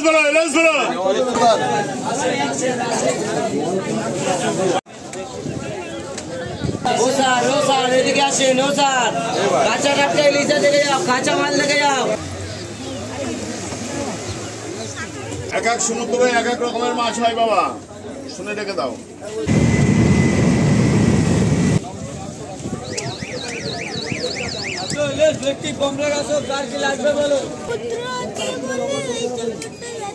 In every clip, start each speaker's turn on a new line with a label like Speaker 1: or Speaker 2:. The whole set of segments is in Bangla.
Speaker 1: এলাচ বলো এলাচ বলো
Speaker 2: ও স্যার ও স্যার এদিকে আসেন ও স্যার। কাঁচা টাটকা ইলিশা দেখে যাও কাঁচা মাল দেখে যাও।
Speaker 1: এক এক সমুদ্রে এক এক রকমের মাছ হয় বাবা। শুনে রেখে দাও।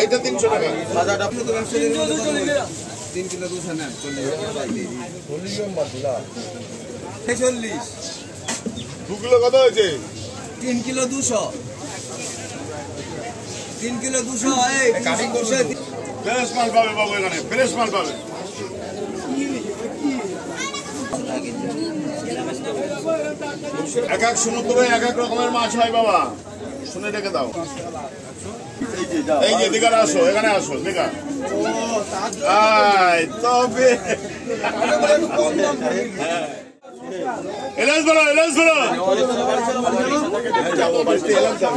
Speaker 1: এইটা তিনশো টাকা।
Speaker 3: ছেচল্লিশ
Speaker 1: দু কিলো কত হয়েছে?
Speaker 3: তিন কিলো দুশো। তিন কিলো দুশো এই দুশো
Speaker 1: ফ্রেশ মাল পাবে বাবু এখানে ফ্রেশ মাল পাবে। এক এক সমুদ্রে এক এক রকমের মাছ হয় বাবা। শুনে রেখে দাও। এই যে দিঘার আসো এখানে আসো দিঘা আয় তবে এলাচ বলো এলাচ বলো যাব বাড়িতে এলাচ যাব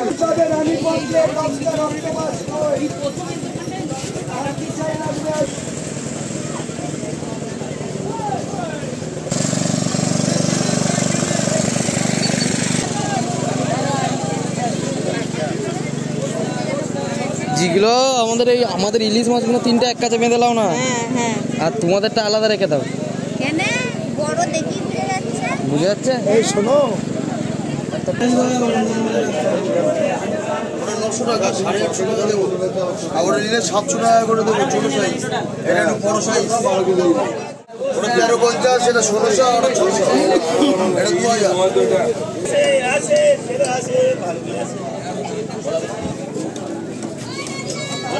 Speaker 4: যেগুলো আমাদের এই আমাদের ইলিশ মাছগুলো তিনটা এক কাছে বেঁধে দাও না।
Speaker 5: হ্যাঁ হ্যাঁ।
Speaker 4: আর তোমাদেরটা আলাদা রেখে দাও।
Speaker 5: কেন? বড় দেখি উঠে যাচ্ছে?
Speaker 4: বুঝে যাচ্ছে?
Speaker 6: এই শোনো।
Speaker 3: নশো টাকা সাড়ে আটশো টাকা দেবো। আবার নিলে সাতশো টাকা করে দেবো ছোট সাইজ এটা একটু বড় সাইজ ওটা তেরো পঞ্চাশ এটা ষোলোশো ওটা ছশো। এটা দু হাজার।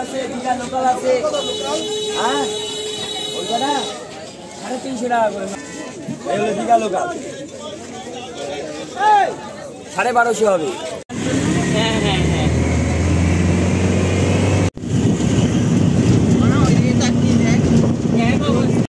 Speaker 2: আছে লোকাল আছে। হ্যাঁ? সাড়ে তিনশো টাকা সাড়ে বারোশো হবে।